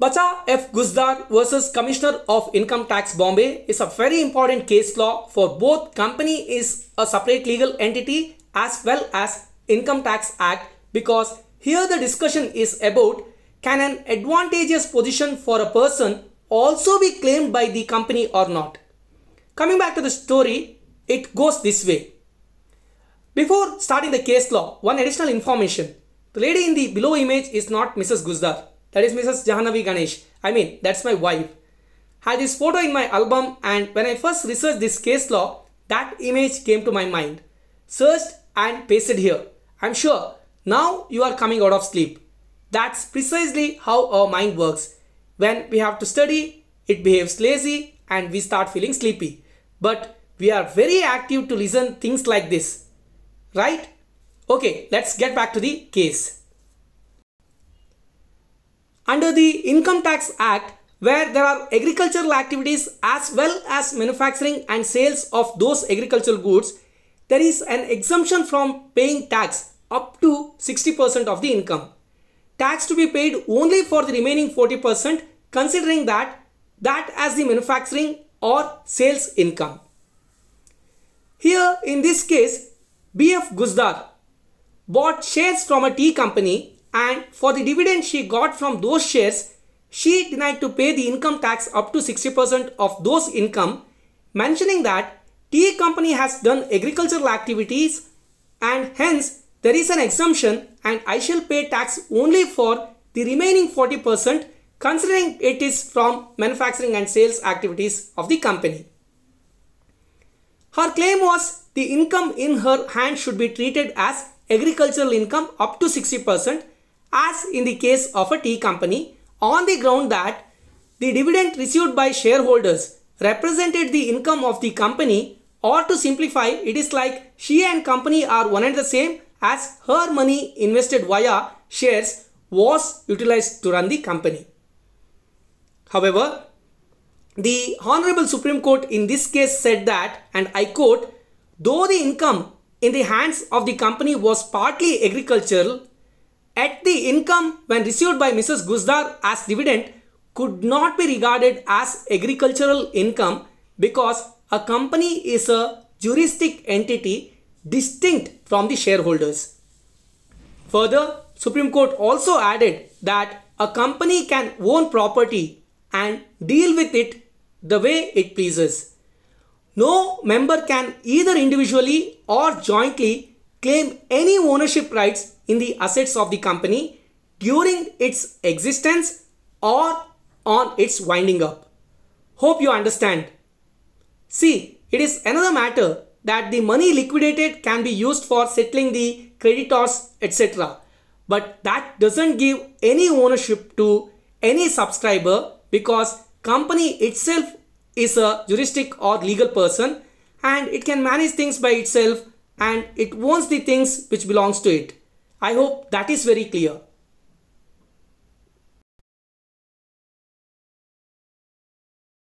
Bacha F. Guzdar versus Commissioner of Income Tax Bombay is a very important case law for both company is a separate legal entity as well as Income Tax Act because here the discussion is about can an advantageous position for a person also be claimed by the company or not. Coming back to the story, it goes this way. Before starting the case law, one additional information. The lady in the below image is not Mrs. Guzdar. That is Mrs. Jahanavi Ganesh. I mean, that's my wife. Had this photo in my album and when I first researched this case law, that image came to my mind. Searched and pasted here. I'm sure now you are coming out of sleep. That's precisely how our mind works. When we have to study, it behaves lazy and we start feeling sleepy. But we are very active to listen things like this. Right? Okay, let's get back to the case. Under the Income Tax Act, where there are agricultural activities as well as manufacturing and sales of those agricultural goods, there is an exemption from paying tax up to 60% of the income. Tax to be paid only for the remaining 40% considering that that as the manufacturing or sales income. Here in this case, BF Guzdar bought shares from a tea company and for the dividend she got from those shares, she denied to pay the income tax up to 60% of those income, mentioning that tea company has done agricultural activities and hence there is an exemption and I shall pay tax only for the remaining 40% considering it is from manufacturing and sales activities of the company. Her claim was the income in her hand should be treated as agricultural income up to 60% as in the case of a tea company on the ground that the dividend received by shareholders represented the income of the company or to simplify it is like she and company are one and the same as her money invested via shares was utilized to run the company. However, the Honorable Supreme Court in this case said that and I quote though the income in the hands of the company was partly agricultural at the income when received by Mrs. Guzdar as dividend could not be regarded as agricultural income because a company is a juristic entity distinct from the shareholders. Further, Supreme Court also added that a company can own property and deal with it the way it pleases. No member can either individually or jointly claim any ownership rights in the assets of the company during its existence or on its winding up. Hope you understand. See, it is another matter that the money liquidated can be used for settling the creditors etc. But that doesn't give any ownership to any subscriber because company itself is a juristic or legal person and it can manage things by itself and it owns the things which belongs to it. I hope that is very clear.